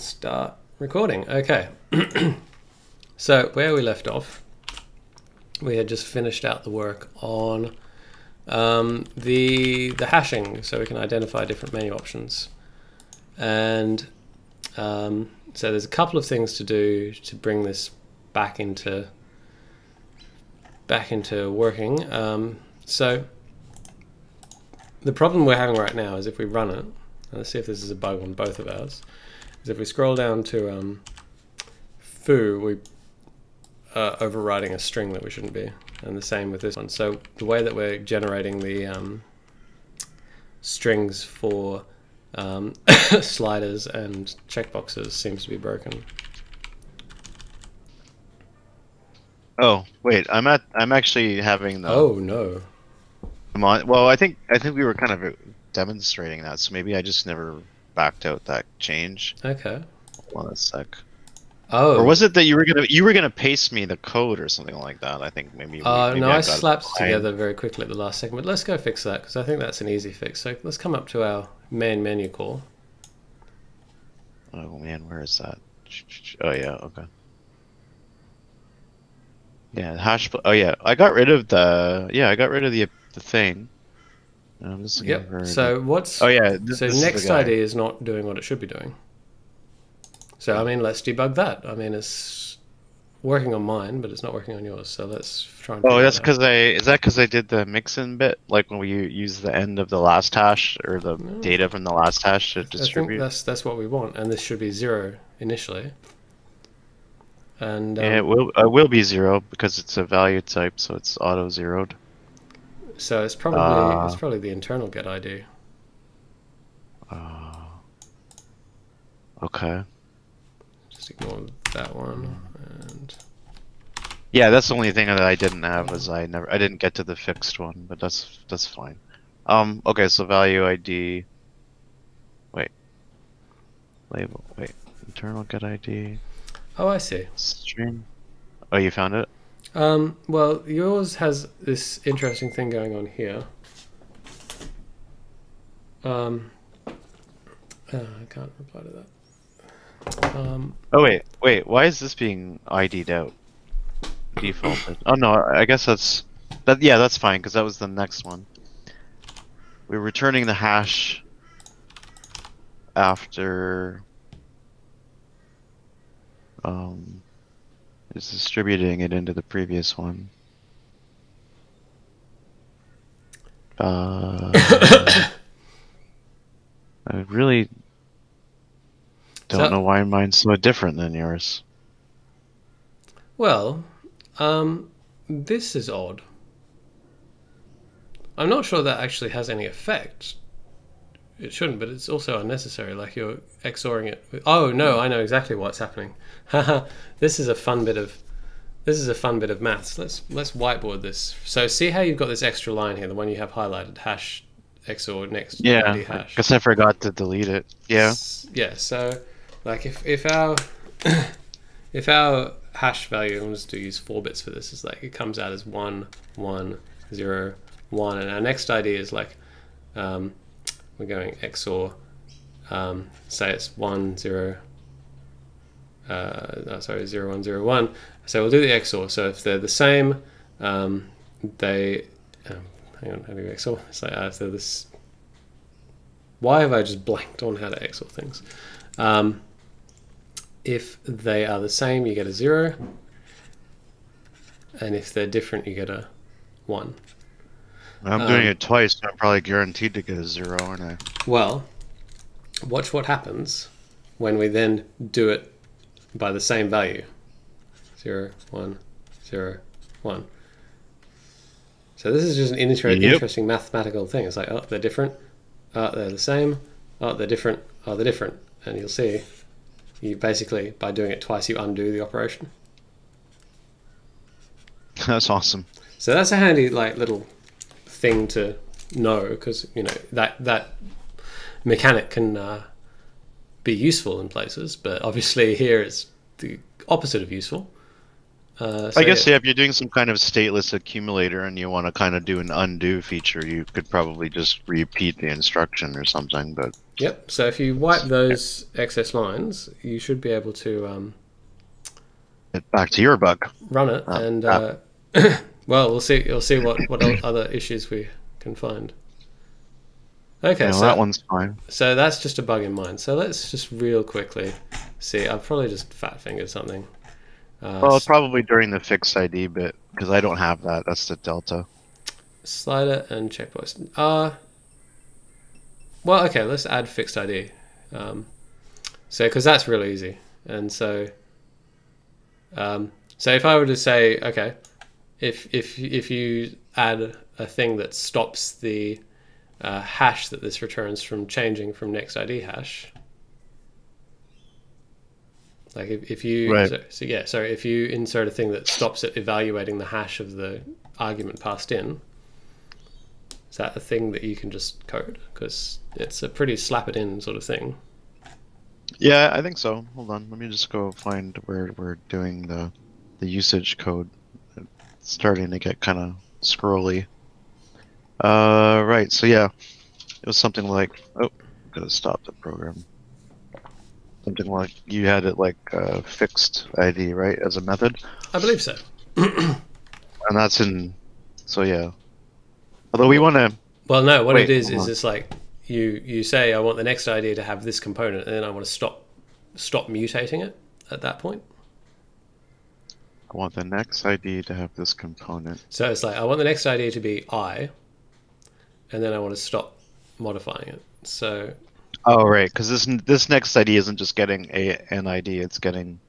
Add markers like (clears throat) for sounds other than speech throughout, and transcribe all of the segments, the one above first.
start recording. Okay. (clears throat) so where we left off, we had just finished out the work on um, the the hashing, so we can identify different menu options. And um, so there's a couple of things to do to bring this back into back into working. Um, so the problem we're having right now is if we run it, let's see if this is a bug on both of ours, if we scroll down to um, foo, we are overriding a string that we shouldn't be. And the same with this one. So the way that we're generating the um, strings for um, (coughs) sliders and checkboxes seems to be broken. Oh wait, I'm at. I'm actually having the. Oh no. Come on. Well, I think I think we were kind of demonstrating that, so maybe I just never backed out that change. Okay. Hold on a sec. Oh. Or was it that you were gonna you were gonna paste me the code or something like that? I think maybe. Uh, maybe no, I, got slapped together very quickly at the last second, but let's go fix that because I think that's an easy fix. So let's come up to our main menu call. Oh man, where is that? Oh yeah, okay. Yeah, hash. Oh yeah, I got rid of the. Yeah, I got rid of the the thing. I'm just looking Yep. for- So what's Oh yeah. This, so this next guy. ID is not doing what it should be doing. So I mean, let's debug that. I mean, it's working on mine, but it's not working on yours. So let's try and. Oh, figure that's that out. because I is that because I did the mix-in bit, like when we use the end of the last hash or the No. data from the last hash to I think distribute. that's that's what we want, and this should be zero initially. And um, yeah, it will it will be zero because it's a value type, so it's auto zeroed. So it's probably Uh, it's probably the internal get ID. Uh, okay. Just ignore that one. And Yeah, that's the only thing that I didn't have was I never I didn't get to the fixed one, but that's that's fine. Um. Okay, so value ID. Wait. Label. Wait. Internal get ID. oh, I see. String. Oh, you found it. Um, well, yours has this interesting thing going on here. Um, uh, I can't reply to that. Um, Oh wait, wait. Why is this being ID'd out? Defaulted. Oh no, I guess that's that. Yeah, that's fine because that was the next one. We're returning the hash after um, it's distributing it into the previous one. Uh, (coughs) I really don't So- know why mine's so different than yours. well, um, this is odd. I'm not sure that actually has any effect. It shouldn't, but it's also unnecessary. Like you're XORing it. With, oh no, I know exactly what's happening. Haha, (laughs) this is a fun bit of this is a fun bit of maths. Let's let's whiteboard this. So see how you've got this extra line here, the one you have highlighted, hash XOR next Yeah, hash. guess I forgot to delete it. Yeah. Yeah. So, like, if if our (coughs) if our hash value, I'm just to use four bits for this, is like it comes out as one one zero one, and our next ID is like um, we're going XOR. Um, say it's one zero. Uh, no, sorry, zero one zero one. So we'll do the XOR. So if they're the same, um, they. Um, hang on, how do you XOR? Like uh, if they're this. Why have I just blanked on how to XOR things? Um, if they are the same, you get a zero, and if they're different, you get a one. I'm doing Um, it twice. so I'm probably guaranteed to get a zero, aren't I? Well, watch what happens when we then do it by the same value. Zero, one, zero, one. So this is just an inter- Yep. interesting mathematical thing. It's like, oh, they're different. Oh, they're the same. Oh, they're different. Oh, they're different. And you'll see, you basically, by doing it twice, you undo the operation. (laughs) That's awesome. So that's a handy like little thing to know because you know that that mechanic can uh, be useful in places, but obviously here it's the opposite of useful. Uh, so I guess yeah, if you're doing some kind of stateless accumulator and you want to kind of do an undo feature, you could probably just repeat the instruction or something. But Yep. So if you wipe those excess lines, you should be able to um, Get back to your bug. run it, Oh, and ah. uh, (clears throat) (coughs) well, we'll see. We'll see what what other issues we can find. Okay, Yeah, so that one's fine. so that's just a bug in mine. So let's just real quickly see. I've probably just fat fingered something. Uh, Well, probably during the fixed ID bit because I don't have that. That's the delta. slider and checkbox. Uh, well, okay, let's add fixed ID. Um, so, because that's real easy. And so, um, so if I were to say, okay, if if if you add a thing that stops the uh, hash that this returns from changing from next ID hash, like if, if you Right. so, so yeah, so if you insert a thing that stops it evaluating the hash of the argument passed in, is that a thing that you can just code? Because it's a pretty slap it in sort of thing. Yeah, I think so. Hold on, let me just go find where we're doing the the usage code. Starting to get kind of scrolly. Uh, right. So yeah, it was something like oh, i gotta stop the program. Something like you had it like uh, fixed ID right as a method, I believe so. (clears throat) and that's in. So yeah. Although we want to Well, no, what Wait, it is is on. it's like you you say I want the next ID to have this component, and then I want to stop stop mutating it at that point. I want the next ID to have this component. So it's like I want the next ID to be I, and then I want to stop modifying it. So Oh right, because this this next ID isn't just getting a an ID; it's getting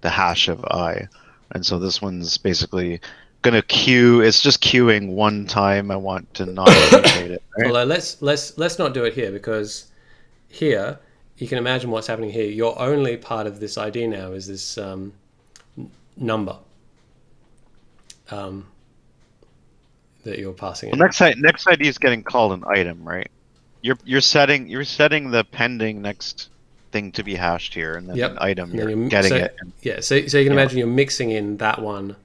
the hash of i, and so this one's basically gonna queue. It's just queuing one time. I want to not (coughs) mutate it. Right? although let's let's let's not do it here because here you can imagine what's happening here. Your only part of this ID now is this um, number um, that you're passing Well, next I- next ID is getting called an item, right? You're you're setting you're setting the pending next thing to be hashed here, and then Yep. an item And you're you- getting so- it. And, Yeah, so, so you can Yeah. imagine you're mixing in that one.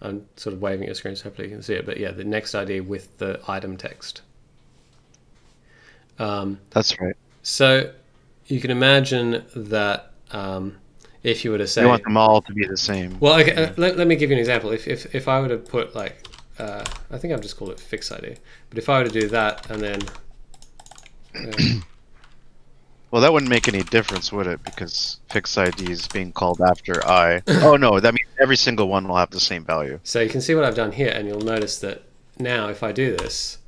I'm sort of waving your screen so hopefully you can see it, but yeah, the next ID with the item text. Um, that's right. so you can imagine that um, if you were to say, you want them all to be the same. well, okay, uh, let, let me give you an example. If, if, if I were to put like, uh, I think I've just called it fix ID, but if I were to do that and then, uh, (clears throat) Well, that wouldn't make any difference, would it? Because fix ID is being called after i. (laughs) oh no, that means every single one will have the same value. So you can see what I've done here, and you'll notice that now if I do this,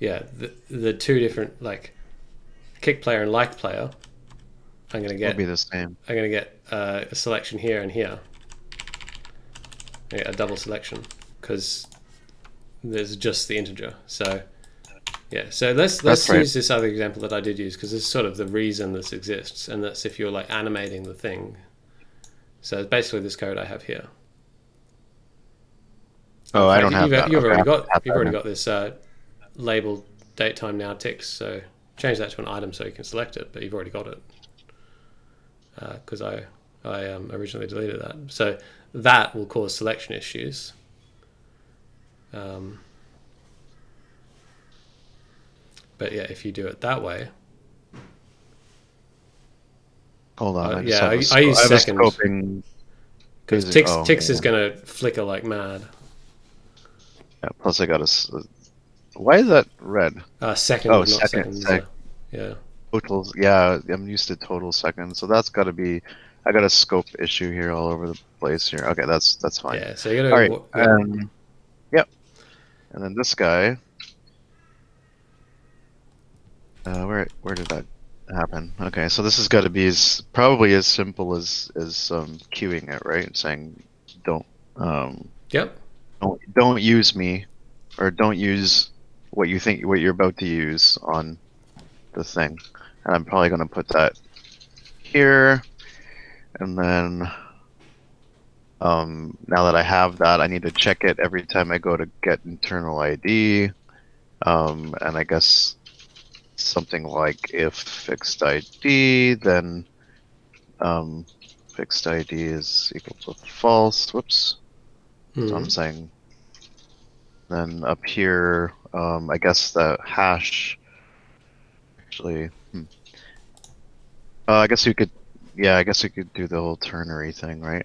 yeah, the, the two different like kick player and like player, I'm gonna It'll get be the same. I'm gonna get uh, a selection here and here, yeah, a double selection because there's just the integer. So yeah, so let's let's That's right. use this other example that I did use because this is sort of the reason this exists, and that's if you're like animating the thing. So it's basically this code I have here. Oh, I don't have you've, that. You've Okay, already got you've already got this uh, labeled date time now ticks. So change that to an item so you can select it, but you've already got it because I I um, originally deleted that. So that will cause selection issues. Um, but yeah, if you do it that way, Hold on. Uh, I just yeah, I- I use second. scoping. because ticks oh, ticks is gonna flicker like mad. Yeah, plus I got a. Why is that red? Uh, second, Oh, not second, seconds. sec- yeah. Totals. Yeah, I'm used to total seconds, so that's got to be. I got a scope issue here all over the place here. Okay, that's that's fine. Yeah, so you gotta. All right. Um, yep. And then this guy. Uh, where where did that happen? Okay, so this has got to be as probably as simple as as um, queuing it, right? Saying don't um, Yep. don't don't use me, or don't use what you think what you're about to use on the thing. And I'm probably gonna put that here, and then um, now that I have that, I need to check it every time I go to get internal ID, um, and I guess something like if fixed ID, then um, fixed ID is equal to false. Whoops. So Hmm. I'm saying. Then up here, um, I guess the hash. Actually, Uh, I guess you could. Yeah, I guess we could do the whole ternary thing, right?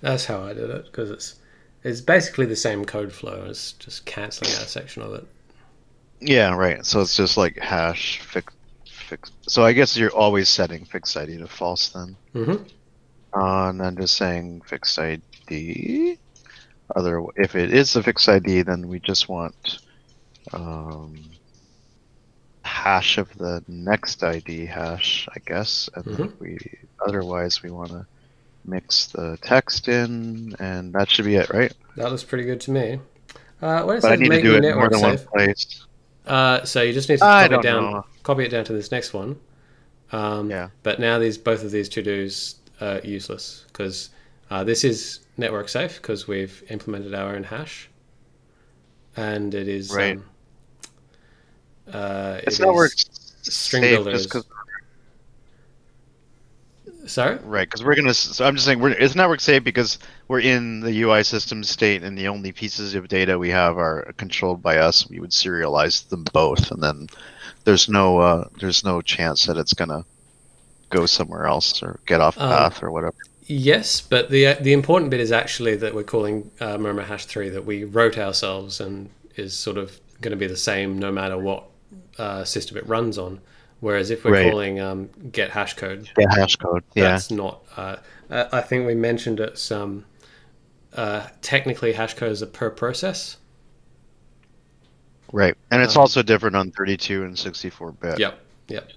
That's how I did it because it's it's basically the same code flow as just canceling out a section of it. Yeah, right. So it's just like hash fix fix. So I guess you're always setting fixed ID to false then. Mm-hmm. Uh, and then just saying fixed ID. Other, if it is a fixed ID, then we just want um, hash of the next ID hash, I guess. And then if we otherwise we want to mix the text in, and that should be it, right? That looks pretty good to me. Uh, it But I need to do it more network than one safe, place. uh, so you just need to I copy it down, know. copy it down to this next one. Um, Yeah. But now these both of these to dos are useless because uh, this is network safe because we've implemented our own hash, and it is Right. Um, uh, It's it network is- string safe builder just Sorry. right? Because we're gonna. So I'm just saying, we're, it's network safe because we're in the UI system state, and the only pieces of data we have are controlled by us. We would serialize them both, and then there's no uh, there's no chance that it's gonna go somewhere else or get off Um, path or whatever. Yes, but the the important bit is actually that we're calling uh, Murmur Hash three that we wrote ourselves and is sort of going to be the same no matter what uh, system it runs on. Whereas if we're Right. calling um, get hash code, Yeah, hash code. Yeah, that's not. Uh, I think we mentioned it. Some uh, technically hash code is a per process. right. And it's um, also different on 32 and 64 bit. Yep, yep.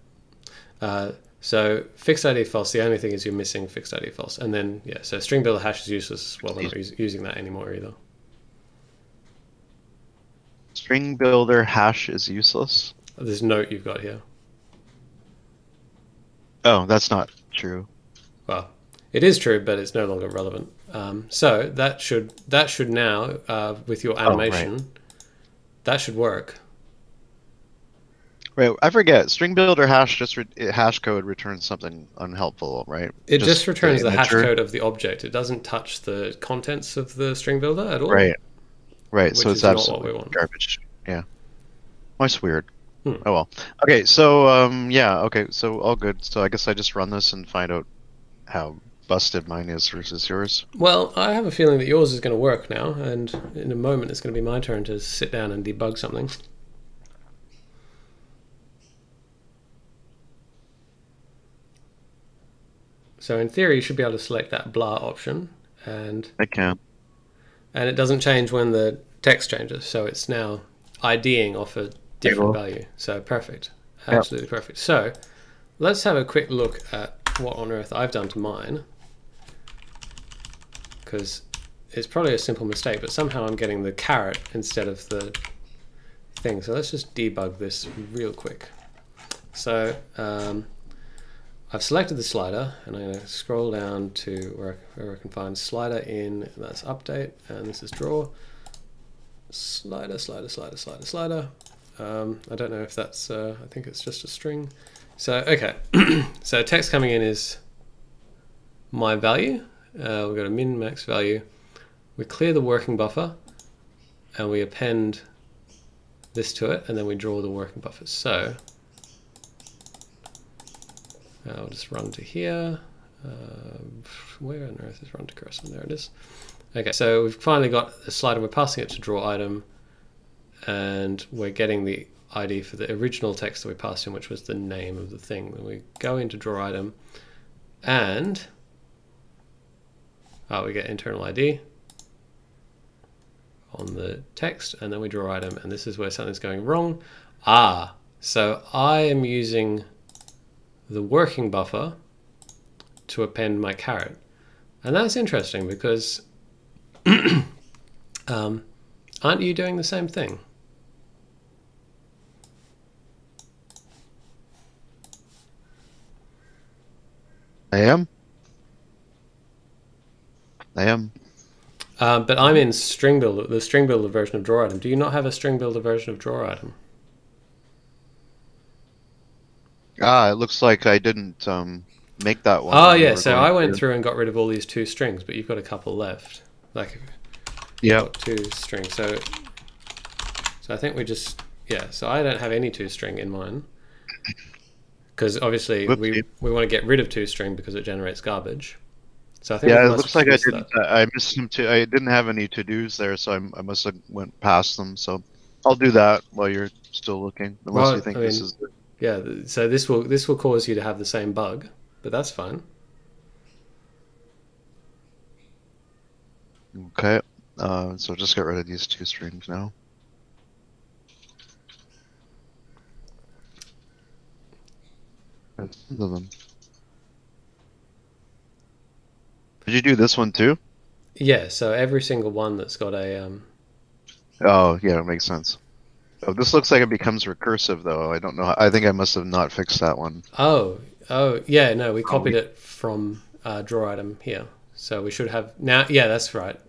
Uh, so fixed ID false. The only thing is you're missing fixed ID false, and then yeah. So string builder hash is useless. Well, we're not us- using that anymore either. String builder hash is useless. This note you've got here. Oh, that's not true. Well, it is true, but it's no longer relevant. Um, so that should that should now uh, with your right. animation, that should work. Right, I forget. String builder hash just re- hash code returns something unhelpful, right? It just, returns the, hash code of the object. It doesn't touch the contents of the string builder at all. Right, right. so it's is not what absolutely garbage. Yeah, that's weird. Hmm. Oh well. Okay, so um, yeah, okay, so all good. So I guess I just run this and find out how busted mine is versus yours. Well, I have a feeling that yours is going to work now, and in a moment it's going to be my turn to sit down and debug something. So in theory, you should be able to select that blah option, and I can. And it doesn't change when the text changes. So it's now IDing off a different value. So perfect, Yep. absolutely perfect. So let's have a quick look at what on earth I've done to mine, because it's probably a simple mistake, but somehow I'm getting the caret instead of the thing. So let's just debug this real quick. So um, I've selected the slider and I'm going to scroll down to where, where I can find slider in, that's update, and this is draw. Slider, slider, slider, slider, slider. Um, I don't know if that's, uh, I think it's just a string. So, okay. (clears throat) so text coming in is my value. Uh, we've got a min max value. We clear the working buffer and we append this to it and then we draw the working buffer. So I'll just run to here. Uh, where on earth is run to cursor? There it is. Okay, so we've finally got a slider. We're passing it to draw item, and we're getting the ID for the original text that we passed in, which was the name of the thing. Then we go into draw item, and oh, we get internal ID on the text, and then we draw item, and this is where something's going wrong. Ah, so I am using the working buffer to append my caret. And that's interesting because (clears throat) um, aren't you doing the same thing? I am. I am. Um, but I'm in string builder, the string builder version of draw item. Do you not have a string builder version of draw item? Ah, it looks like I didn't um make that one. Oh we yeah, so I went through and got rid of all these two strings, but you've got a couple left. Like Yeah. two strings. So so I think we just yeah. So I don't have any two string in mine. because obviously we, Whoopsie. we want to get rid of two string because it generates garbage. So I think Yeah, it looks like I didn't. that. I missed some too. I didn't have any to dos there, so I'm, I must have went past them. So I'll do that while you're still looking, unless Well, you think I this mean- is. Yeah, so this will this will cause you to have the same bug, but that's fine. Okay, uh, so just get rid of these two strings now. Them. Did you do this one too? Yeah, so every single one that's got a um, Oh, yeah, it makes sense. Oh, this looks like it becomes recursive though. I don't know. I think I must have not fixed that one. oh oh yeah no we copied we- it from uh, draw item here, so we should have now. Yeah, that's right.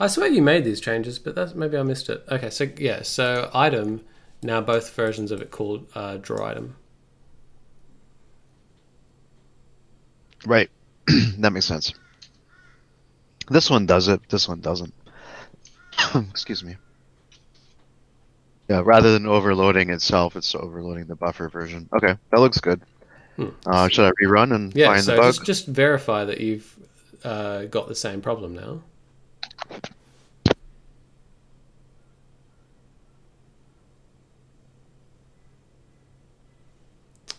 I swear you made these changes, but that's maybe I missed it. Okay, so yeah, so item now both versions of it called uh, draw item. Right. (clears throat) that makes sense. This one does it. This one doesn't. (coughs) Excuse me. Yeah, rather than overloading itself, it's overloading the buffer version. Okay, that looks good. Hmm. Uh, should I rerun and Yeah, find so the bug? just just verify that you've uh, got the same problem now.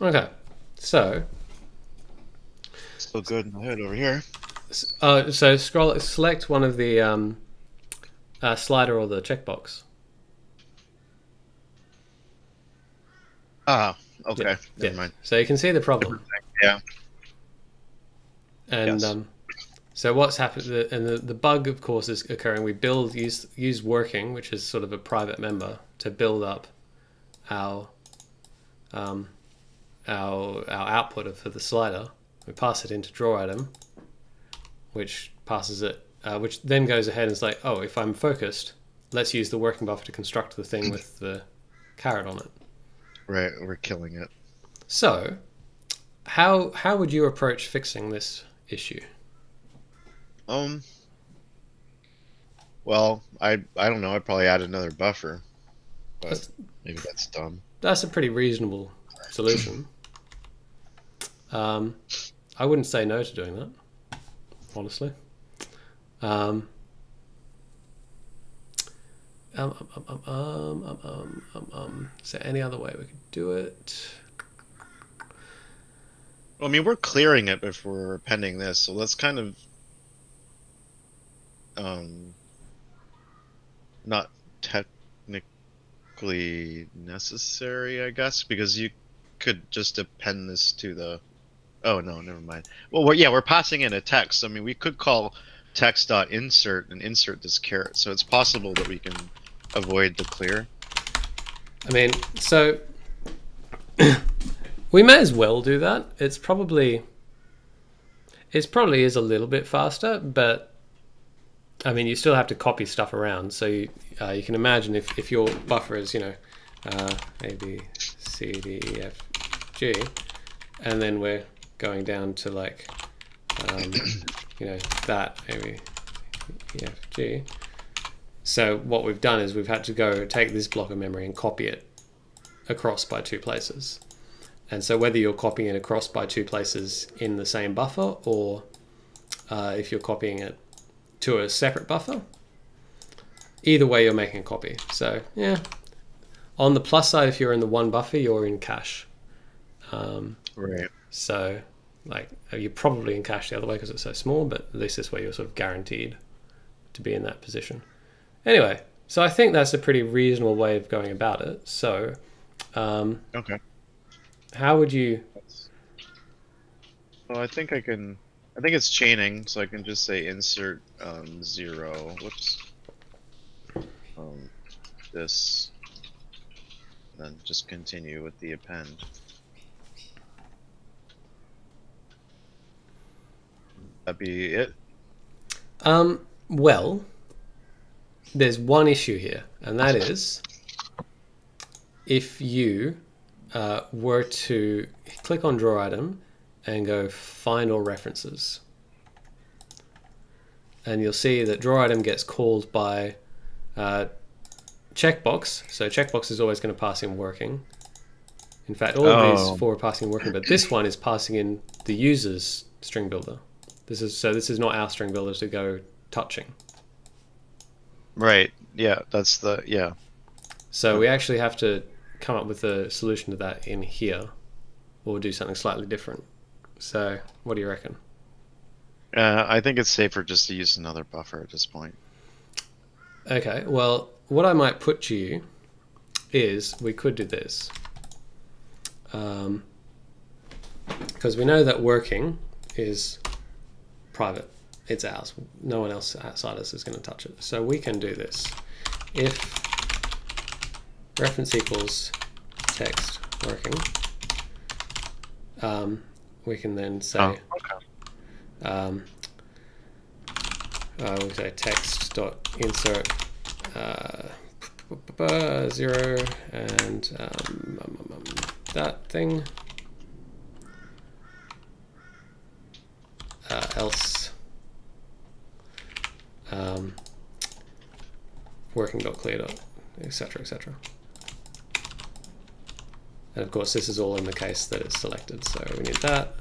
Okay, so Still good in the hood over here. uh, so scroll select one of the um, uh, slider or the checkbox. Ah, okay. Yeah, Never yeah. mind. So you can see the problem. Yeah. And Yes. um, so what's happened, the, and the, the bug, of course, is occurring. We build use use working, which is sort of a private member, to build up our um, our our output of for the slider. We pass it into draw item, which passes it, uh, which then goes ahead and is like, oh, if I'm focused, let's use the working buffer to construct the thing with the caret on it. Right, we're killing it. So, how how would you approach fixing this issue? Um. Well, I I don't know. I'd probably add another buffer, but That's- maybe that's dumb. That's a pretty reasonable solution. Um, I wouldn't say no to doing that, honestly. Um, um um, um, um, um, um, um, um, um, Is there any other way we could do it? Well, I mean, we're clearing it if we're pending this, so let's kind of um, not technically necessary, I guess, because you could just append this to the. Oh no, never mind. Well, we're, yeah, we're passing in a text. I mean, we could call text.insert and insert this caret, so it's possible that we can avoid the clear. I mean, so (clears throat) we may as well do that. It's probably it's probably is a little bit faster, but I mean, you still have to copy stuff around. So you, uh, you can imagine if, if your buffer is you know uh, A B C D E F G, and then we're going down to like um, (clears throat) you know that A B E F G. So what we've done is we've had to go take this block of memory and copy it across by two places. And so whether you're copying it across by two places in the same buffer or uh, if you're copying it to a separate buffer, either way you're making a copy. So yeah, on the plus side, if you're in the one buffer, you're in cache. Um, Right. so like you're probably in cache the other way because it's so small, but at least this way you're sort of guaranteed to be in that position. Anyway, so I think that's a pretty reasonable way of going about it. So, um, Okay. how would you? Well, I think I can. I think it's chaining, so I can just say insert um, zero. Whoops. Um, this. Then just continue with the append. That be it. Um, well, there's one issue here, and that is if you uh, were to click on draw item and go find all references, and you'll see that draw item gets called by uh, checkbox. So checkbox is always going to pass in working, In fact, all of Oh. these four are passing and working, but this one is passing in the user's string builder. This is so. This is not our string builder to go touching. Right. Yeah. That's the yeah. So we actually have to come up with a solution to that in here, or do something slightly different. So, what do you reckon? Uh, I think it's safer just to use another buffer at this point. Okay, well, what I might put to you is we could do this. Because we know that working is private, it's ours. No one else outside us is going to touch it. So we can do this. If reference equals text working, um, we can then say. Oh, okay. um, uh, we say text dot insert uh, zero and um, um, um, um, that thing uh, else um, working dot clear dot etc etc and of course this is all in the case that it's selected so we need that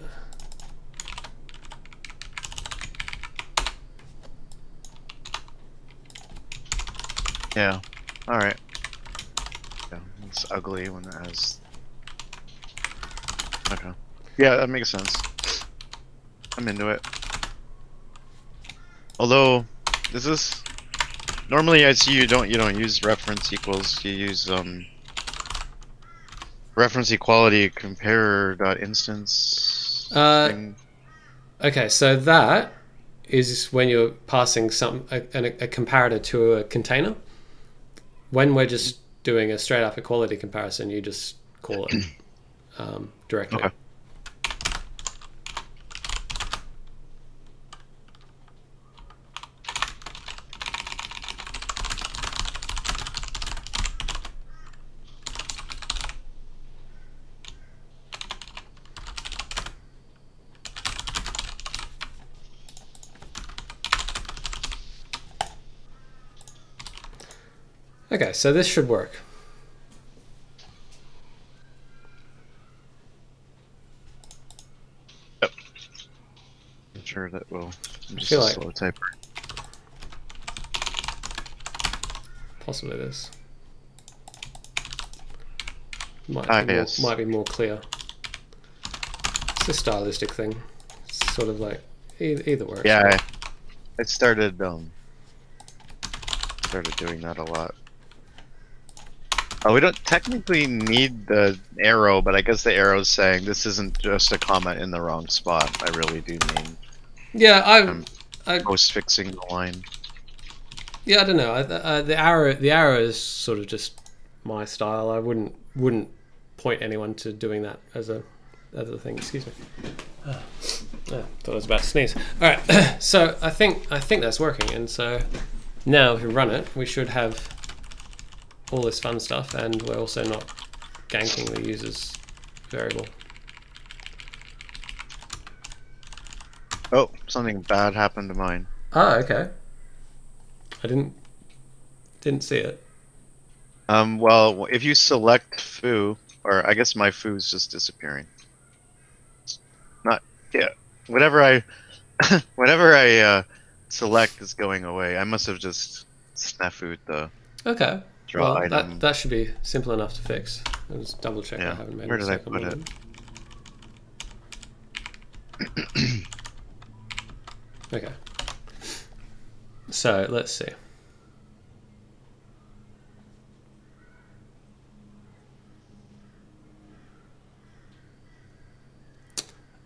Yeah. All right. Yeah, it's ugly when it has. Okay. Yeah, that makes sense. I'm into it. Although, is this normally I see you don't you don't use reference equals you use um reference equality compare dot instance Uh, thing. Okay, so that is when you're passing some a, a, a comparator to a container. When we're just doing a straight up equality comparison, you just call it (clears throat) um, directly. Okay. Okay, so this should work. I'm sure that will. I'm just feel a like- slow typer. Possibly this. Might, Ah, be, more, yes. might be more clear. It's a stylistic thing. It's sort of like either, either works. Yeah, I, I started um started doing that a lot. Oh, we don't technically need the arrow, but I guess the arrow's saying this isn't just a comma in the wrong spot. I really do mean Yeah, I, Um, I post fixing the line. Yeah, I don't know. I, uh, the arrow, the arrow is sort of just my style. I wouldn't wouldn't point anyone to doing that as a as a thing. Excuse me. Ah, ah, thought I was about to sneeze. All right, (coughs) so I think I think that's working, and so now if we run it, we should have all this fun stuff, and we're also not ganking the user's variable. Oh, something bad happened to mine. Ah, okay. I didn't didn't see it. Um, well, if you select foo, or I guess my foo is just disappearing. Not yeah. Whatever I, (laughs) whatever I uh, select is going away. I must have just snafu'd the Okay. Draw well, item. that, that should be simple enough to fix. I'll just double check I haven't made Where a did I put it? (coughs) okay. So let's see.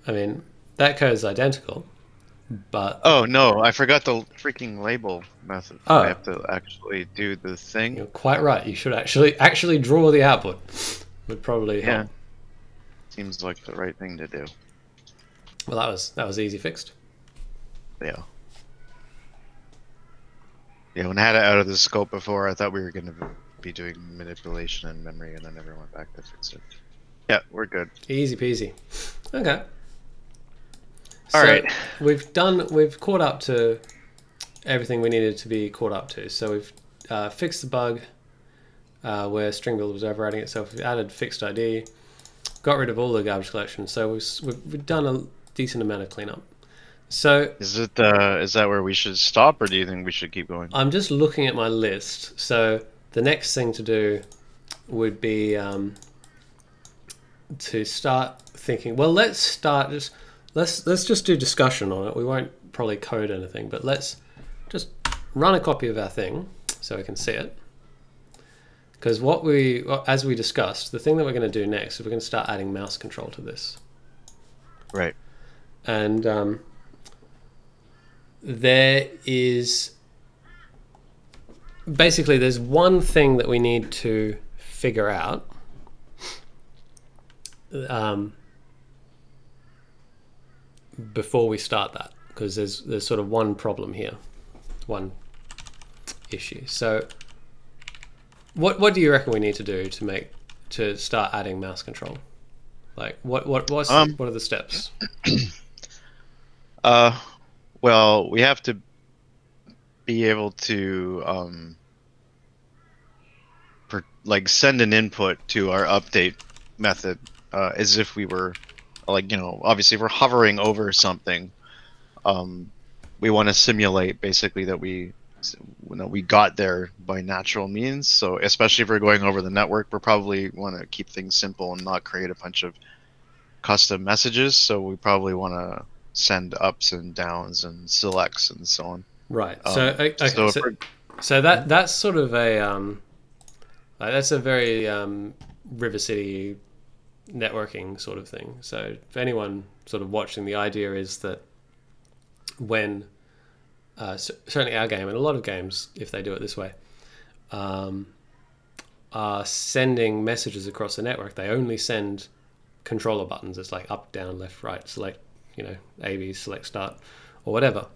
I mean, that code is identical, but Oh no, I forgot the freaking label method. Oh. I have to actually do the thing. you're quite right. You should actually actually draw the output. Would probably Yeah. help. Seems like the right thing to do. Well, that was that was easy fixed. Yeah. Yeah, when I had it out of the scope before, I thought we were going to be doing manipulation in memory, and I never went back to fix it. Yeah, we're good. Easy peasy. Okay. All so right. We've done. We've caught up to everything we needed to be caught up to. So we've uh, fixed the bug uh, where string builder was overriding itself. We've added fixed ID. got rid of all the garbage collection. So we've, we've, we've done a decent amount of cleanup. So Is it uh is that where we should stop or do you think we should keep going? I'm just looking at my list. So the next thing to do would be um, to start thinking. Well, let's start just let's let's just do discussion on it. We won't probably code anything, but let's just run a copy of our thing so we can see it. Because what we, as we discussed, the thing that we're going to do next is we're going to start adding mouse control to this. Right. and um, there is basically there's one thing that we need to figure out um, before we start that because there's there's sort of one problem here one issue. So what what do you reckon we need to do to make to start adding mouse control? Like what what what's Um, what are the steps? (clears throat) Uh, well, we have to be able to um, per, like send an input to our update method uh, as if we were like you know obviously if we're hovering over something. Um, we want to simulate basically that we you know we got there by natural means. So especially if we're going over the network, we probably want to keep things simple and not create a bunch of custom messages. So we probably want to send ups and downs and selects and so on. Right. Um, so, okay, so so, so that that's sort of a um, like that's a very um, River City networking sort of thing. So, for anyone sort of watching, the idea is that when uh, certainly our game and a lot of games, if they do it this way, um, are sending messages across the network, they only send controller buttons. It's like up, down, left, right, select, you know, A, B, select, start, or whatever.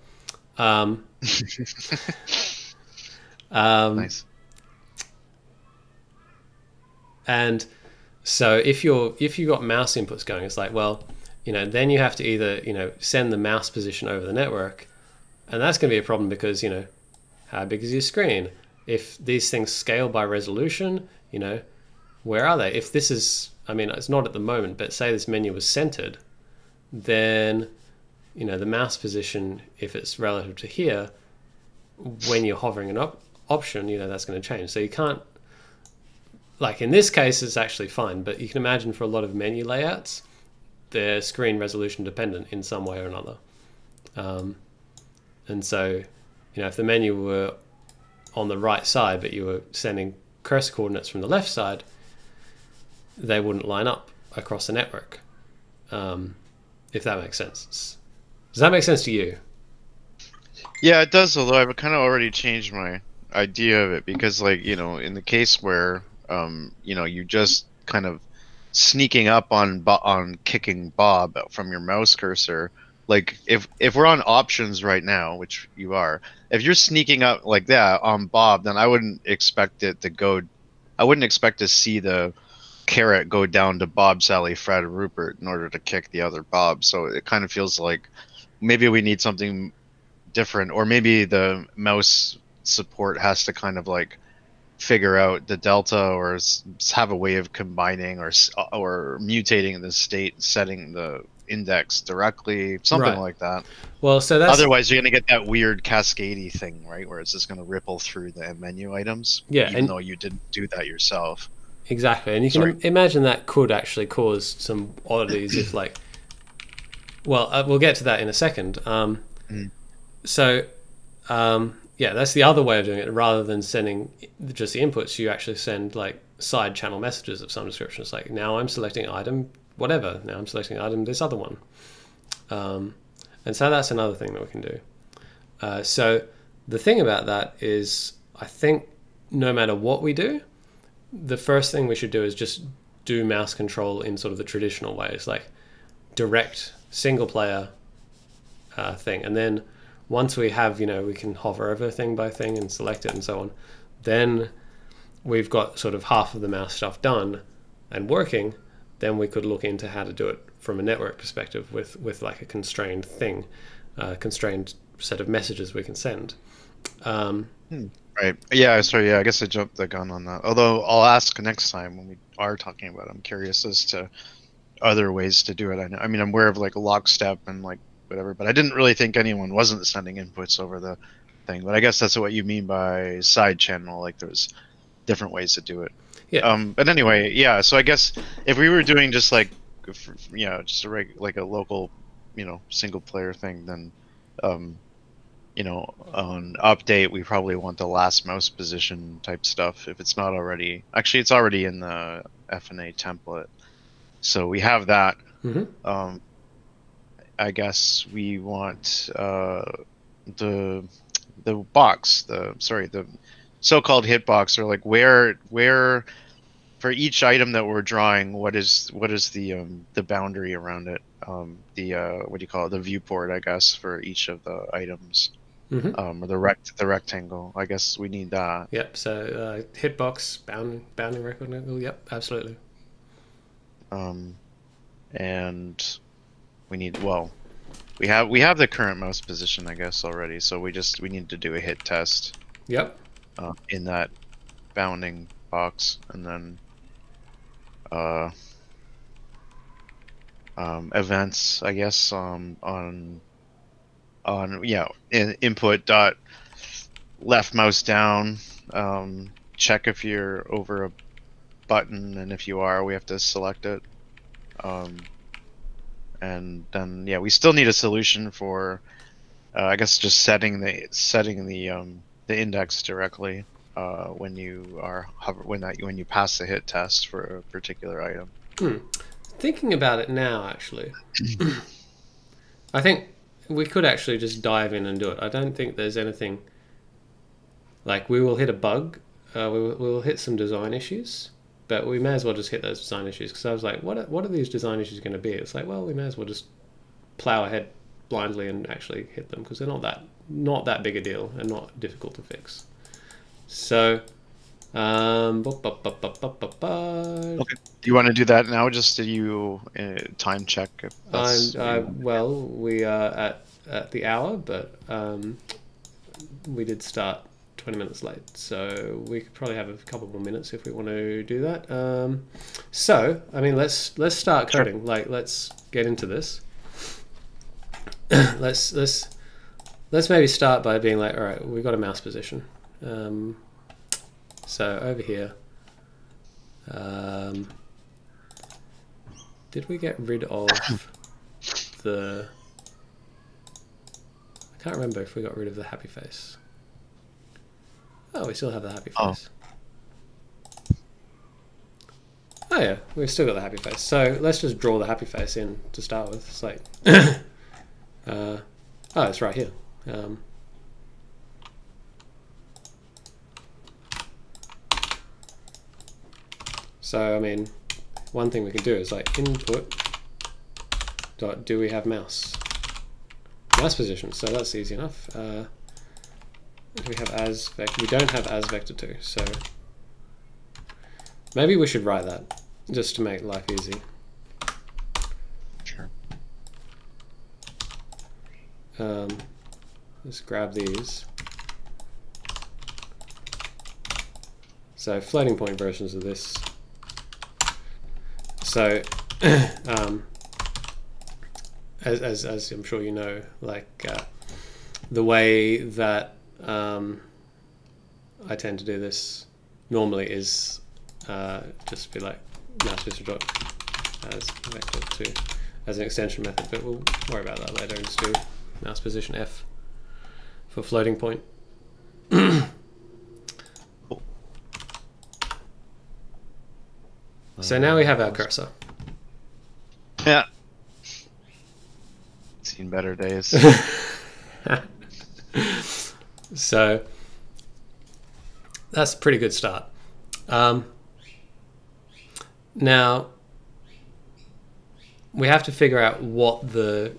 Um, (laughs) um, nice. And so if you're if you've got mouse inputs going, it's like well, you know, then you have to either you know send the mouse position over the network, and that's going to be a problem because you know, how big is your screen? If these things scale by resolution, you know, where are they? If this is, I mean, it's not at the moment, but say this menu was centered, then you know the mouse position, if it's relative to here, when you're hovering an op- option, you know that's going to change. So you can't like in this case it's actually fine but you can imagine for a lot of menu layouts they're screen resolution dependent in some way or another um, and so you know if the menu were on the right side but you were sending cursor coordinates from the left side they wouldn't line up across the network um, if that makes sense does that make sense to you Yeah, it does. Although I've kind of already changed my idea of it because, like, you know, in the case where, um, you know, you just kind of sneaking up on on kicking Bob from your mouse cursor, like if if we're on options right now, which you are, if you're sneaking up like that on Bob, then I wouldn't expect it to go. I wouldn't expect to see the caret go down to Bob, Sally, Fred, Rupert in order to kick the other Bob. So it kind of feels like maybe we need something different or maybe the mouse support has to kind of like figure out the delta or have a way of combining or or mutating the state setting the index directly something Right. like that well so that's otherwise you're going to get that weird cascadey thing right where it's just going to ripple through the menu items Yeah, even and- though you didn't do that yourself Exactly, and you can Sorry. im- imagine that could actually cause some oddities if, like, well, uh, we'll get to that in a second. Um, Mm. So, um, yeah, that's the other way of doing it. Rather than sending just the inputs, you actually send like side channel messages of some description. It's like now I'm selecting item whatever. Now I'm selecting item this other one, um, and so that's another thing that we can do. Uh, so the thing about that is, I think no matter what we do, the first thing we should do is just do mouse control in sort of the traditional ways, like direct single player uh, thing. And then once we have, you know, we can hover over thing by thing and select it and so on, then we've got sort of half of the mouse stuff done and working. Then we could look into how to do it from a network perspective with, with like a constrained thing, uh, constrained set of messages we can send. Um, right yeah sorry yeah i guess i jumped the gun on that although i'll ask next time when we are talking about it i'm curious as to other ways to do it. I, know, I mean, I'm aware of like lockstep and like whatever, but I didn't really think anyone wasn't sending inputs over the thing. But I guess that's what you mean by side channel. Like there's different ways to do it. Yeah. Um, but anyway, yeah. So I guess if we were doing just like, you know, just a reg- like a local, you know, single player thing, then, um, you know, on update we probably want the last mouse position type stuff if it's not already. Actually, it's already in the FNA template, so we have that. hmm Um, I guess we want uh, the the box, the sorry, the so-called hitbox, or like where where for each item that we're drawing, what is what is the um, the boundary around it? Um, the uh, what do you call it? The viewport, I guess, for each of the items, hmm um, or the rect the rectangle. I guess we need that. Yep. So uh, hitbox bound bounding. Oh, yep. Absolutely. Um, and we need well, we have we have the current mouse position, I guess, already. So we just we need to do a hit test. Yep. uh, in that bounding box, and then uh, um, events, I guess, um, on on yeah, in, input dot left mouse down. Um, check if you're over a button, and if you are, we have to select it. Um, and then yeah, we still need a solution for, uh, I guess, just setting the setting the um, the index directly uh, when you are hover when that when you pass the hit test for a particular item. Thinking about it now, actually, (clears throat) I think we could actually just dive in and do it. I don't think there's anything like we will hit a bug, uh, we, will, we will hit some design issues, but we may as well just hit those design issues because I was like, what are, what are these design issues going to be? It's like, well, we may as well just plow ahead blindly and actually hit them because they're not that not that big a deal and not difficult to fix. So, um, Okay. Do you want to do that now? Just do you uh, time check? If that's I'm, uh, well, we are at, at the hour, but um, we did start 20 minutes late, so we could probably have a couple more minutes if we want to do that. Um, so, I mean, let's let's start Sure. coding. Like, let's get into this. (coughs) let's let's let's maybe start by being like, all right, we've got a mouse position. Um, so over here. Um, did we get rid of the? I can't remember if we got rid of the happy face. Oh, we still have the happy Oh. face. Oh yeah, we've still got the happy face. So let's just draw the happy face in to start with. It's like, (laughs) uh, oh, it's right here. Um, so I mean, one thing we can do is like input dot do we have mouse mouse position. So that's easy enough. Uh, do we have as vector? We don't have as vector two. So maybe we should write that just to make life easy. Sure. Um, let's grab these. So floating point versions of this. So, (coughs) um, as, as, as I'm sure you know, like uh, the way that um, I tend to do this normally is uh, just be like mouse vector dot as vector two as an extension method, but we'll worry about that later and just do mouse position F for floating point. (coughs) so now we have our cursor. Yeah. (laughs) Seen better days. (laughs) so that's a pretty good start. Um, now we have to figure out what the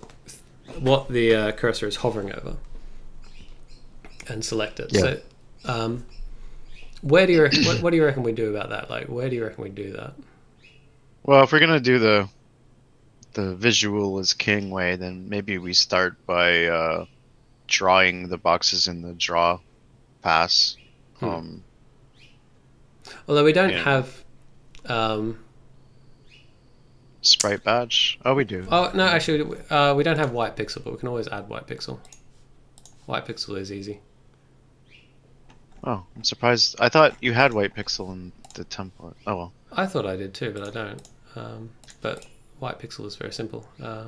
what the uh, cursor is hovering over and select it. Yeah. So, um, where do you reckon, what, what do you reckon we do about that? Like, where do you reckon we do that? well, if we're gonna do the the visual is king way, then maybe we start by uh, drawing the boxes in the draw pass. Hmm. Um, Although we don't Yeah. have, um, sprite batch. Oh, we do. Oh no, actually, uh, we don't have white pixel, but we can always add white pixel. White pixel is easy. Oh, I'm surprised. I thought you had white pixel in the template. Oh well. I thought I did too, but I don't. Um, but white pixel is very simple. Uh,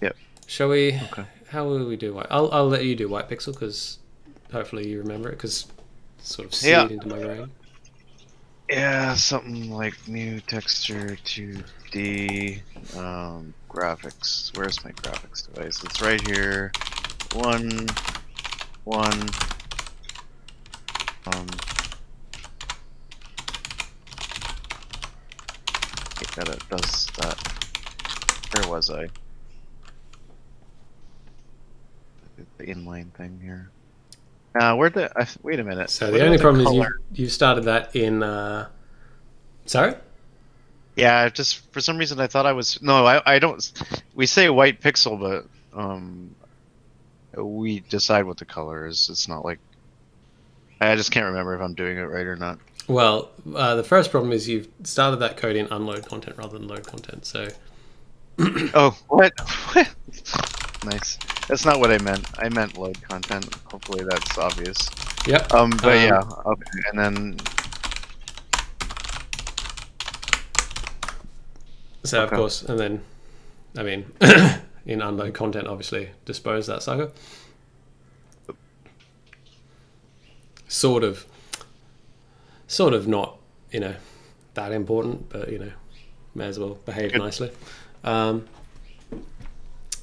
Yep. Shall we? Okay. How will we do white? I'll I'll let you do white pixel because hopefully you remember it because sort of seed Yeah. into my brain. Yeah, something like new texture 2D um, graphics. Where's my graphics device? It's right here. One, one. Um, think that it does that. Where was I? The inline thing here. Uh, where'd the? I, wait a minute. So the only about problem is you you started that in. Uh, sorry. Yeah, just for some reason I thought I was no, I I don't. We say white pixel, but um, we decide what the color is. It's not like I just can't remember if I'm doing it right or not. Well, uh, the first problem is you've started that code in unload content rather than load content. So Oh, what? (laughs) nice. That's not what I meant. I meant load content. Hopefully that's obvious. yep. Um, but Um, yeah, okay, and then So of course, and then, I mean, (coughs) in unload content, obviously dispose that sucker. Sort of, sort of not, you know, that important, but you know, may as well behave Good. nicely. Um,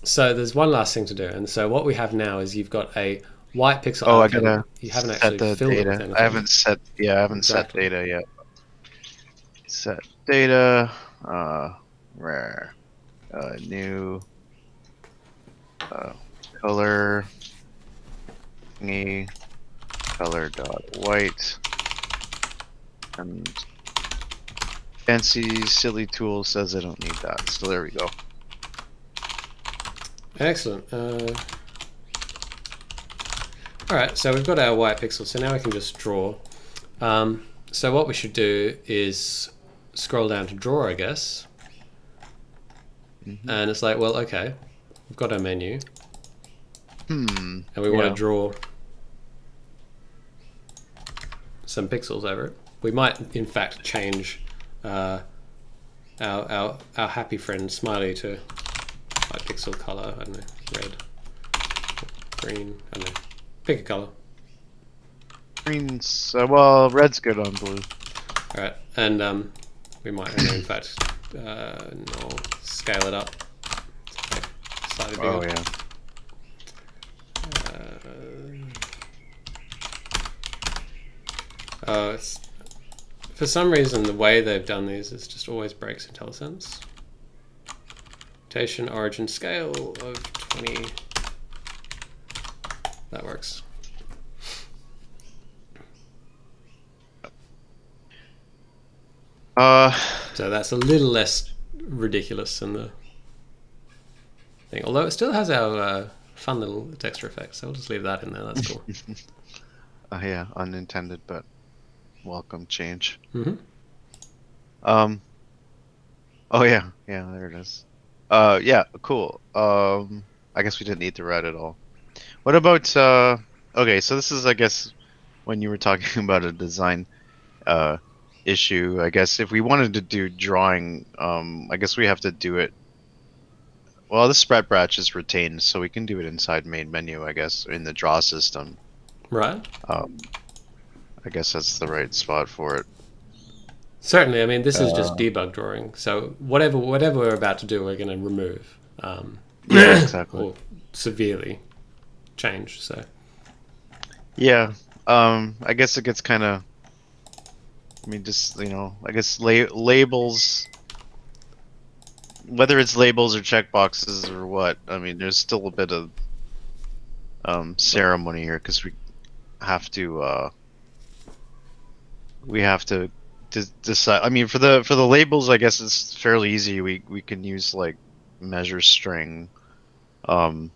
so there's one last thing to do, and so what we have now is you've got a white pixel. oh, I gotta You haven't set actually the filled it with data. I haven't set. Yeah, I haven't Exactly. set data yet. Set data. Uh, rare. Uh, new. Uh, color. Thingy. Color dot white. And fancy silly tool says I don't need that. So there we go. Excellent. Uh, all right, so we've got our white pixel. So now we can just draw. Um, so what we should do is scroll down to draw, I guess. Mhm. And it's like, well, okay, we've got our menu, Hmm. and we want Yeah. to draw some pixels over it. We might, in fact, change uh, our, our our happy friend Smiley to white pixel color. I don't know, red, green. I don't know. Pick a color. Green's uh, well, red's good on blue. All right, and um, we might, to, in fact, uh, no, scale it up. Okay, Slightly bigger. Oh yeah. Uh, it's for some reason the way they've done these is just always breaks IntelliSense. Rotation origin scale of twenty. That works. Uh, So that's a little less ridiculous than the thing. Although it still has our uh, fun little texture effect, so we'll just leave that in there. That's cool. uh, (laughs) yeah, unintended but welcome change. hmm Um. Oh yeah, yeah, there it is. Uh, yeah, cool. Um, I guess we didn't need the red at all. What about uh? Okay, so this is, I guess, when you were talking (laughs) about a design uh issue. I guess if we wanted to do drawing, um, I guess we have to do it. Well, the sprite batch is retained, so we can do it inside main menu. I guess in the draw system. Right. Um, I guess that's the right spot for it. Certainly. I mean, this is just Uh, debug drawing. So whatever whatever we're about to do, we're going to remove. Um, (clears throat) Yeah, exactly. or severely change. So Yeah. Um, I guess it gets kind of. I mean, just you know, I guess la- labels. Whether it's labels or checkboxes or what, I mean, there's still a bit of um, ceremony here because we have to. Uh, we have to decide. I mean, for the for the labels, I guess it's fairly easy. We we can use like measure string. Um,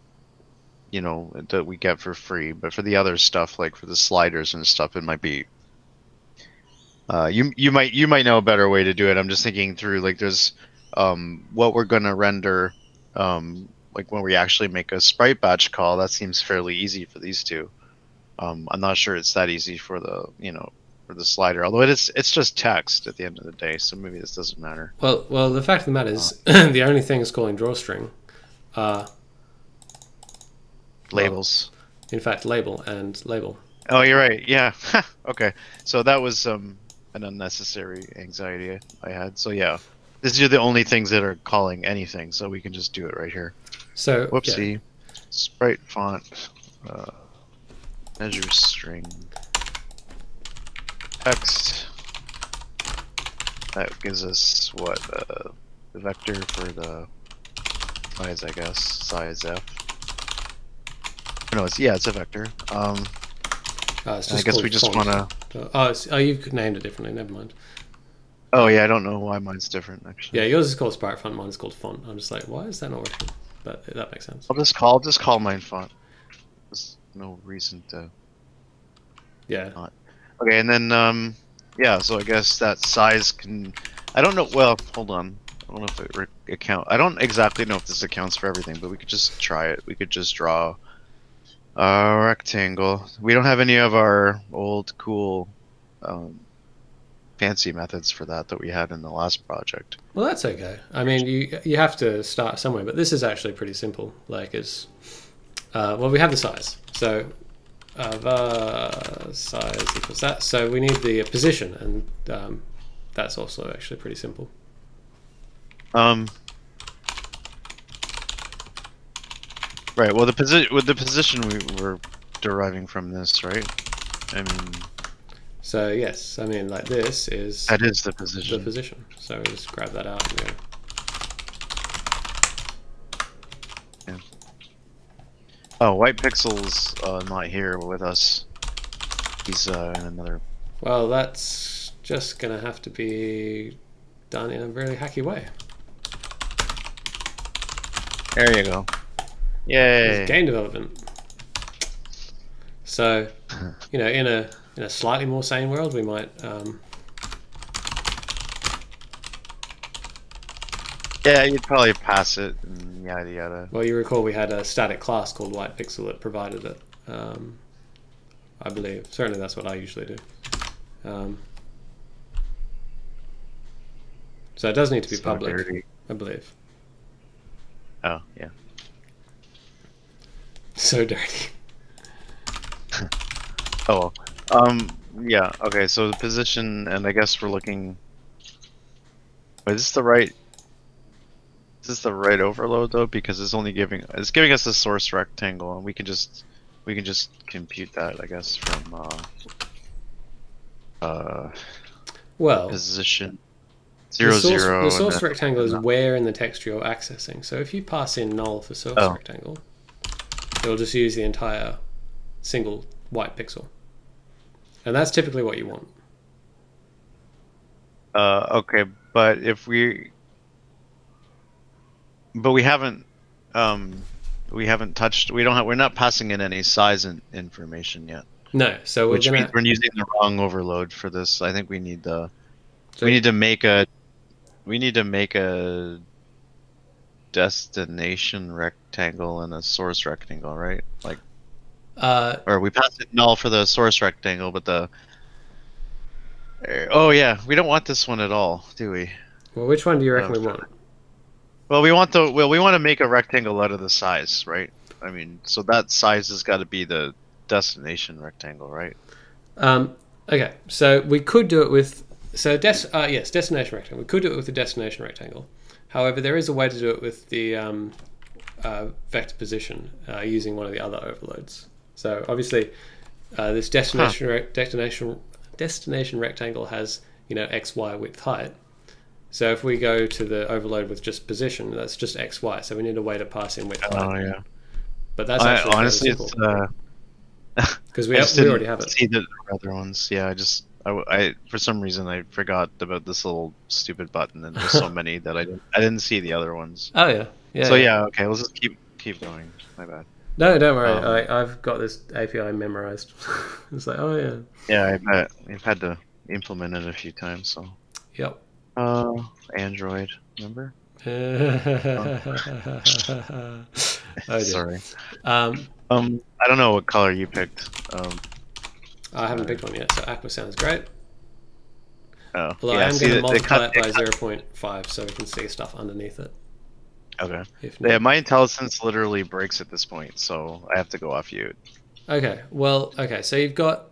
you know that we get for free but for the other stuff like for the sliders and stuff it might be uh, you you might you might know a better way to do it i'm just thinking through like there's um, what we're gonna render, um, like when we actually make a sprite batch call, that seems fairly easy for these two. Um, I'm not sure it's that easy for the you know for the slider, although it is it's just text at the end of the day, so maybe this doesn't matter. Well, well, the fact of the matter is, (clears throat) the only things calling drawstring are, Labels. in fact, label and label. Oh, you're right. Yeah. (laughs) okay. So that was um, an unnecessary anxiety I had. So yeah, these are the only things that are calling anything. So we can just do it right here. So, yeah. Whoopsie. Sprite font. Uh, measure string. Text. That gives us what? Uh, the vector for the size, I guess. Size f. No, it's yeah, it's a vector. Um, Uh, I guess we just want to. Uh, Oh, oh, you've named it differently. Never mind. Oh yeah, I don't know why mine's different actually. Yeah, yours is called Sprite Font. Mine is called Font. I'm just like, why is that not working? But that makes sense. I'll just call. I'll just call mine font. There's no reason to. Yeah. Okay, and then um, yeah. So I guess that size can. I don't know. Well, hold on. I don't know if it account. I don't exactly know if this accounts for everything, but we could just try it. We could just draw a rectangle. We don't have any of our old cool, um, fancy methods for that that we had in the last project. Well, that's okay. I mean, you you have to start somewhere, but this is actually pretty simple. Like, it's uh, well, we have the size, so uh, the size equals that. So we need the position, and um, that's also actually pretty simple. Um. Right. Well, the position with the position we were deriving from this, right? I mean, So yes, I mean, like this is that is the position. the position. position. So we just grab that out. And go. Oh, White Pixel's uh, not here with us. He's uh, in another. Well, that's just gonna have to be done in a really hacky way. There you go. It's Yay! game development. So, (laughs) you know, in a in a slightly more sane world, we might. Um, Yeah, you'd probably pass it and yada yada. well, you recall we had a static class called White Pixel that provided it. Um, I believe certainly that's what I usually do. Um, so it does need to be So public, dirty. I believe. Oh yeah. (laughs) So dirty. (laughs) Oh, well. um, yeah. Okay, so the position, and I guess we're looking. Wait, is this the right? Is this the right overload though? Because it's only giving it's giving us the source rectangle, and we can just we can just compute that, I guess, from uh, uh Well, position zero the source, zero. the source rectangle is no. where in the text you're accessing. So if you pass in null for source Oh. rectangle, it'll just use the entire single white pixel. And that's typically what you want. Uh, okay, but if we, but we haven't, um, we haven't touched. We don't have. We're not passing in any size in, information yet, No, so we're which gonna. means we're using the wrong overload for this. I think we need the. So- we need to make a. We need to make a. Destination rectangle and a source rectangle, right? Like, Uh, or we pass it null for the source rectangle, but the. Uh, Oh yeah, we don't want this one at all, do we? well, which one do you reckon Oh, we want? Well, we want the well, we want to make a rectangle out of the size, right? I mean, so that size has got to be the destination rectangle, right? Um, okay, so we could do it with so des- uh, yes, destination rectangle. We could do it with the destination rectangle. However, there is a way to do it with the um, uh, vector position uh, using one of the other overloads. So obviously, uh, this destination rec- destination destination rectangle has you know x y width height. So if we go to the overload with just position, that's just x y. So we need a way to pass in width. Oh yeah. But that's I, actually honestly, it's uh, (laughs) because we, have, we already have it. See the other ones? Yeah, I just I, I- for some reason I forgot about this little stupid button, and there's so (laughs) many that I didn't I didn't see the other ones. Oh yeah, yeah. so yeah, okay, let's just keep keep going. My bad. No, don't worry. Um, I, I've got this API memorized. (laughs) it's like, oh yeah, Yeah, I bet we've had to implement it a few times. So yep. Uh, Android, remember? (laughs) oh. Sorry. Um, Um, I don't know what color you picked. Um, I haven't picked one yet, so aqua sounds great. oh, Although yeah. I am going to multiply cut- it by cut- 0.5 so we can see stuff underneath it. Okay. Yeah, my IntelliSense literally breaks at this point, so I have to go off you. Okay, well, okay, so you've got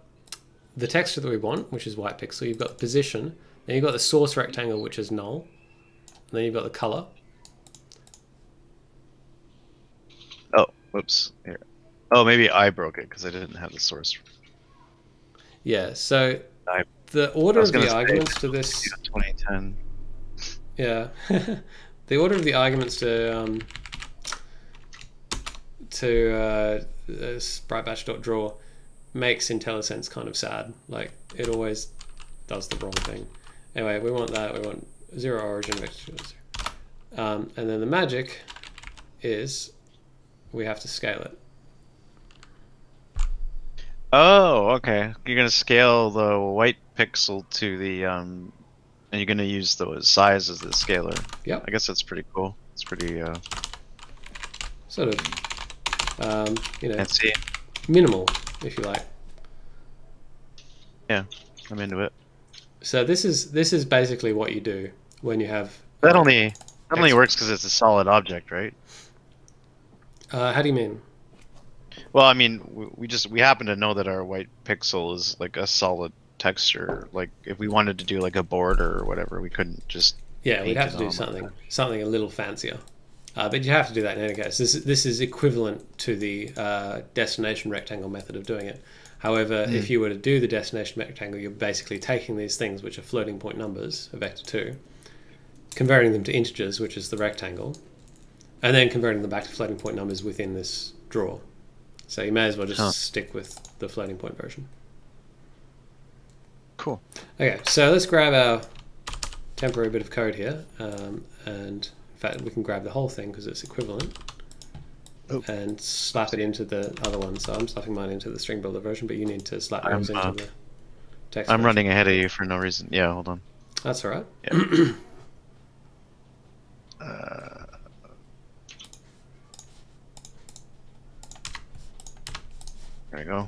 the texture that we want, which is white pixel. You've got the position. Then you've got the source rectangle, which is null. And then you've got the color. Oh, whoops. Here. Oh, maybe I broke it because I didn't have the source. Yeah, so I- the order of the arguments to this, 2010. (laughs) yeah, (laughs) the order of the arguments to um, to uh, uh, spritebatch.draw makes IntelliSense kind of sad. Like it always does the wrong thing. Anyway, we want that. We want zero origin vector. Um, and then the magic is we have to scale it. Oh, okay. You're gonna scale the white pixel to the um, and you're gonna use the size as the scaler. Yeah. I guess that's pretty cool. It's pretty uh, Sort of, um, you know, fancy. minimal, if you like. Yeah, I'm into it. So this is this is basically what you do when you have. That only that only works because it's a solid object, right? Uh, how do you mean? Well, I mean, we, we just we happen to know that our white pixel is like a solid texture. Like if we wanted to do like a border or whatever, we couldn't just. Yeah, we'd have to do on like something something a little fancier. Uh, but you have to do that in any case. This is, this is equivalent to the uh, destination rectangle method of doing it. However, Hmm. if you were to do the destination rectangle, you're basically taking these things, which are floating point numbers, a vector 2, converting them to integers, which is the rectangle, and then converting them back to floating point numbers within this draw. So you may as well just Huh. stick with the floating point version. Cool. Okay, so let's grab our temporary bit of code here, um, and in fact we can grab the whole thing because it's equivalent, Oh. and slap it into the other one. So I'm slapping mine into the string builder version, but you need to slap I'm, yours into uh, the text. I'm version. running ahead of you for no reason. Yeah, hold on. That's all right. (clears throat) Uh, there we go.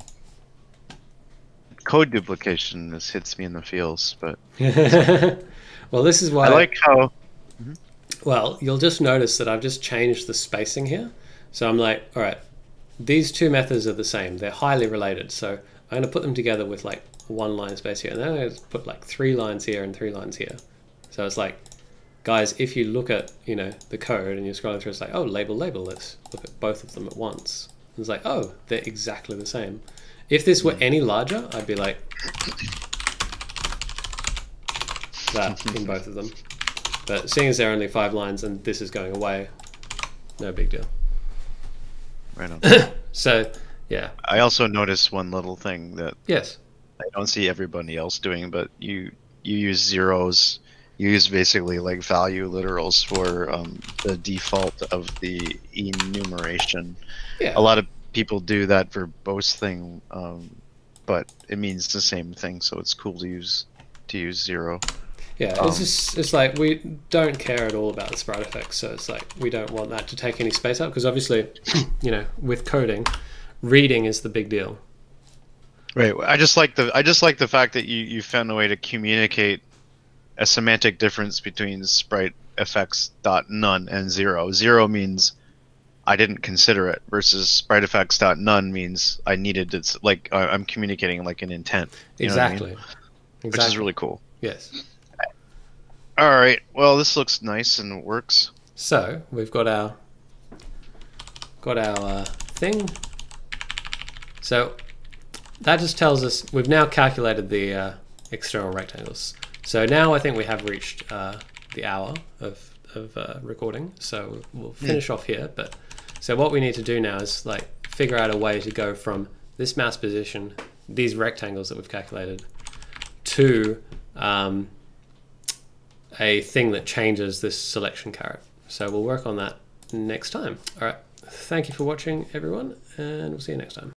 Code duplication this hits me in the feels, but (laughs) well, this is why. I like how Well, you'll just notice that I've just changed the spacing here. So I'm like, all right, these two methods are the same. They're highly related. So I'm going to put them together with like one line space here. And then I'm going to put like three lines here and three lines here. So it's like, guys, if you look at, you know, the code and you're scrolling through, it's like, oh, label, label this. Look at both of them at once. And it's like, oh, they're exactly the same. If this were hmm. any larger, I'd be like that in both of them. But seeing as there are only five lines and this is going away, no big deal. Right on. (coughs) So, yeah, I also noticed one little thing that yes, I don't see everybody else doing, but you you use zeros. You use basically like value literals for um, the default of the enumeration. yeah, A lot of people do that verbose thing, um, but it means the same thing. So it's cool to use to use zero. Yeah. um, it's just it's like we don't care at all about the sprite effects, so it's like we don't want that to take any space up because obviously, (clears throat) you know, with coding, reading is the big deal. Right. I just like the I just like the fact that you you found a way to communicate a semantic difference between sprite effects dot none and zero. Zero means I didn't consider it versus sprite effects dot none means I needed it. Like I'm communicating like an intent. What I mean? exactly. Which is really cool. yes. All right. Well, this looks nice and works. So we've got our got our uh, thing. So that just tells us we've now calculated the uh, external rectangles. So now I think we have reached uh, the hour of of uh, recording. So we'll finish off here. But so what we need to do now is like figure out a way to go from this mouse position, these rectangles that we've calculated, to um, a thing that changes this selection caret. So we'll work on that next time. All right. Thank you for watching, everyone, and we'll see you next time.